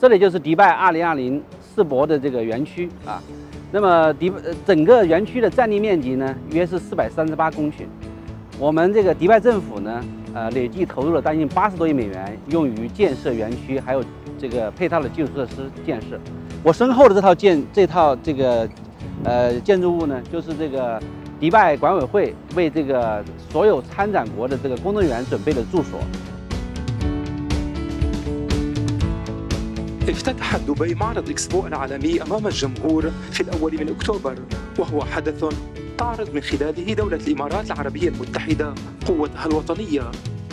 这里就是迪拜2020世博的这个园区啊。那么迪呃整个园区的占地面积呢，约是438公顷。我们这个迪拜政府呢，呃，累计投入了将近八十多亿美元，用于建设园区，还有这个配套的基础设施建设。我身后的这套建这套这个呃建筑物呢，就是这个迪拜管委会为这个所有参展国的这个工作人员准备的住所。افتتحت دبي معرض إكسبو العالمي أمام الجمهور في الأول من أكتوبر وهو حدث تعرض من خلاله دولة الإمارات العربية المتحدة قوتها الوطنية.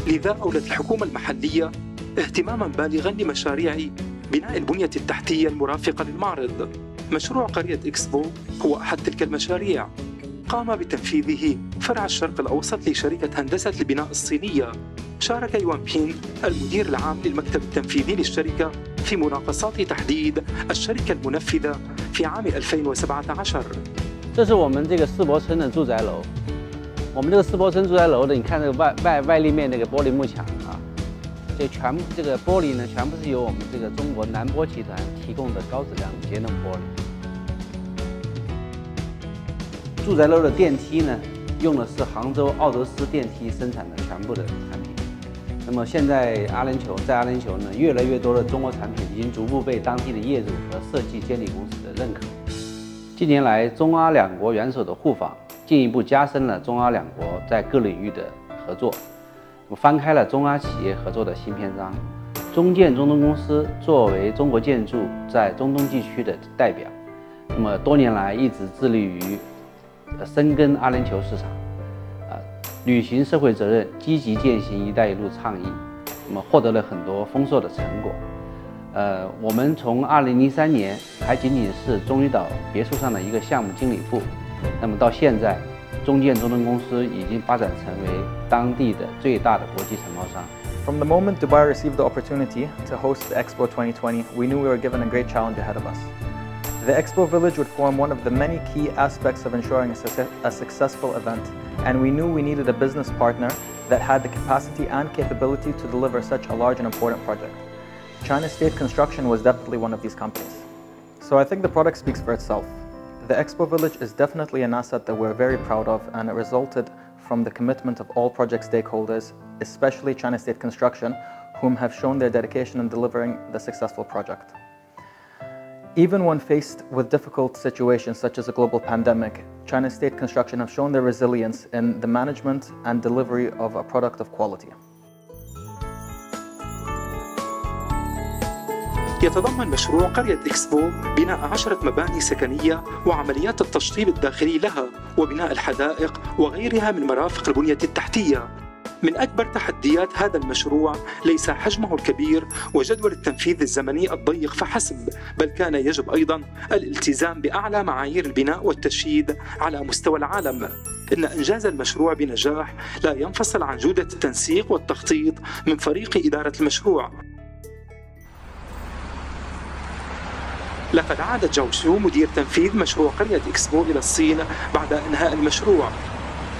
لذا أولت الحكومة المحلية اهتماما بالغا لمشاريع بناء البنية التحتية المرافقة للمعرض. مشروع قرية إكسبو هو أحد تلك المشاريع. قام بتنفيذه فرع الشرق الأوسط لشركة هندسة البناء الصينية. شارك يوان بين المدير العام للمكتب التنفيذي للشركة في مناقصات تحديد الشركة المنفذة في عام 2017这是我们这个世博村的住宅楼。我们这个世博村住宅楼的，你看这个外外外立面那个玻璃幕墙啊，这全部这个玻璃呢，全部是由我们这个中国南玻集团提供的高质量节能玻璃。住宅楼的电梯呢，用的是杭州奥德斯电梯生产的全部的产品。 那么现在阿联酋在阿联酋呢，越来越多的中国产品已经逐步被当地的业主和设计监理公司的认可。近年来，中阿两国元首的互访，进一步加深了中阿两国在各领域的合作，翻开了中阿企业合作的新篇章。中建中东公司作为中国建筑在中东地区的代表，那么多年来一直致力于深耕阿联酋市场，履行社会责任，积极践行“一带一路”倡议，那么获得了很多丰硕的成果。呃，我们从2003年还仅仅是中医岛别墅上的一个项目经理部，那么到现在，中建中东公司已经发展成为当地的最大的国际承包商。From the moment Dubai received the opportunity to host the Expo 2020, we knew we were given a great challenge ahead of us. The Expo Village would form one of the many key aspects of ensuring a, a successful event, and we knew we needed a business partner that had the capacity and capability to deliver such a large and important project. China State Construction was definitely one of these companies. So I think the product speaks for itself. The Expo Village is definitely an asset that we're very proud of, and it resulted from the commitment of all project stakeholders, especially China State Construction, whom have shown their dedication in delivering the successful project. Even when faced with difficult situations such as a global pandemic, China State Construction have shown their resilience in the management and delivery of a product of quality. يتضمن مشروع قرية إكسبو بناء عشرة مباني سكنية وعمليات التشطيب الداخلي لها وبناء الحدائق وغيرها من مرافق البنية التحتية من أكبر تحديات هذا المشروع ليس حجمه الكبير وجدول التنفيذ الزمني الضيق فحسب بل كان يجب أيضا الالتزام بأعلى معايير البناء والتشييد على مستوى العالم. إن إنجاز المشروع بنجاح لا ينفصل عن جودة التنسيق والتخطيط من فريق إدارة المشروع. لقد عاد جاو شو مدير تنفيذ مشروع قرية إكسبو إلى الصين بعد إنهاء المشروع.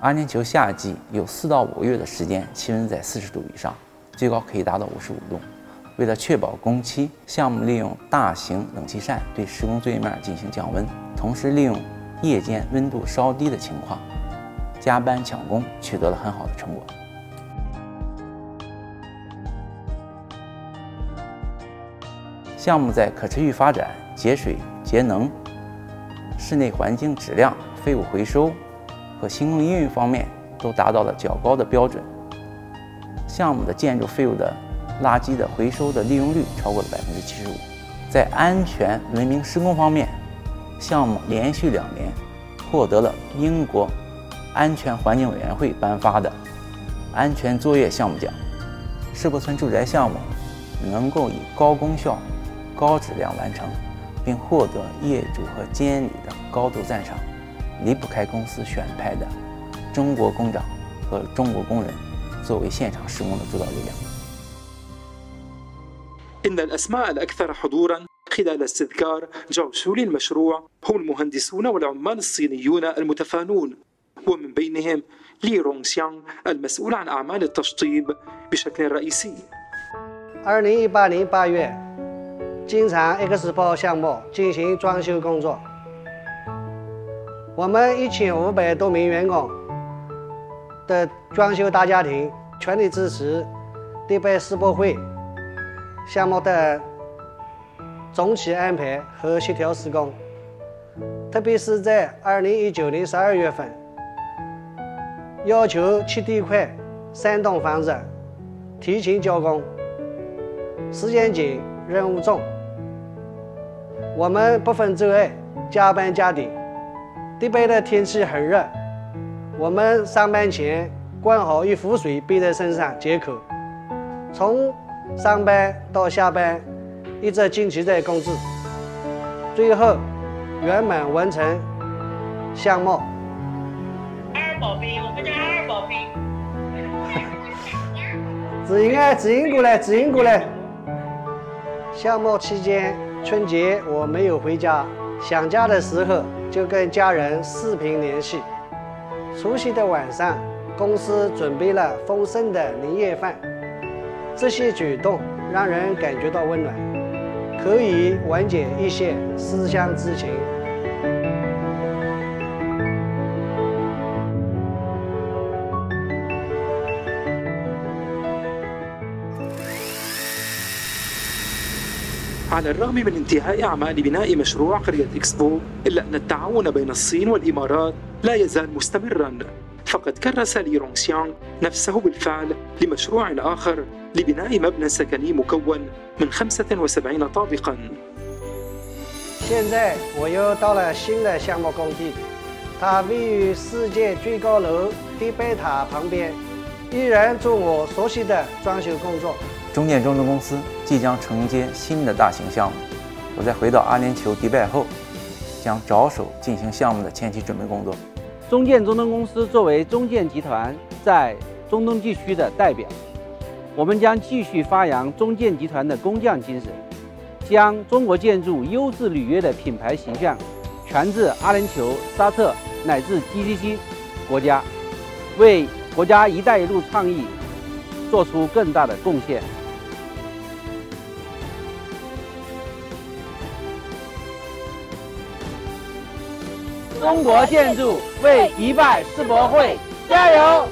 阿联酋夏季有四到五个月的时间，气温在四十度以上，最高可以达到五十五度。为了确保工期，项目利用大型冷气扇对施工作业面进行降温，同时利用夜间温度稍低的情况，加班抢工，取得了很好的成果。项目在可持续发展、节水节能、室内环境质量、废物回收和新工应用方面都达到了较高的标准。项目的建筑废物的垃圾的回收的利用率超过了百分之七十五。在安全文明施工方面，项目连续两年获得了英国安全环境委员会颁发的安全作业项目奖。世博村住宅项目能够以高功效、高质量完成，并获得业主和监理的高度赞赏，离不开公司选派的中国工长和中国工人作为现场施工的主导力量。إن الأسماء الأكثر حضورا خلال استذكار جوشول المشروع هم المهندسون والعمال الصينيون المتفانون ومن بينهم لي رونغ سيانغ المسؤول عن أعمال التشطيب بشكل رئيسي 二零一八年八月，金厂 X 包项目进行装修工作， 我们一千五百多名员工的装修大家庭全力支持迪拜世博会项目的总体安排和协调施工，特别是在二零一九年十二月份，要求七地块三栋房子提前交工。时间紧，任务重，我们不分昼夜，加班加点。迪拜的天气很热，我们上班前灌好一壶水背在身上解渴，从上班到下班一直坚持在工作，最后圆满完成项目。二宝贝，我们家二宝贝。子英啊，子英过来，子英过来。项目期间，春节我没有回家，想家的时候就跟家人视频联系。除夕的晚上，公司准备了丰盛的年夜饭，这些举动让人感觉到温暖，可以缓解一些思乡之情。على الرغم من انتهاء أعمال بناء مشروع قرية إكسبو إلا أن التعاون بين الصين والإمارات لا يزال مستمرا فقد كرس لي رونغ سيانغ نفسه بالفعل لمشروع آخر لبناء مبنى سكني مكون من 75 طابقا 现在我又到了新的项目工地，它位于世界最高楼迪拜塔旁边，依然做我熟悉的装修工作。 中建中东公司即将承接新的大型项目。我在回到阿联酋迪拜后，将着手进行项目的前期准备工作。中建中东公司作为中建集团在中东地区的代表，我们将继续发扬中建集团的工匠精神，将中国建筑优质履约的品牌形象传至阿联酋、沙特乃至 GCC 国家，为国家“一带一路”倡议做出更大的贡献。中国建筑为迪拜世博会加油！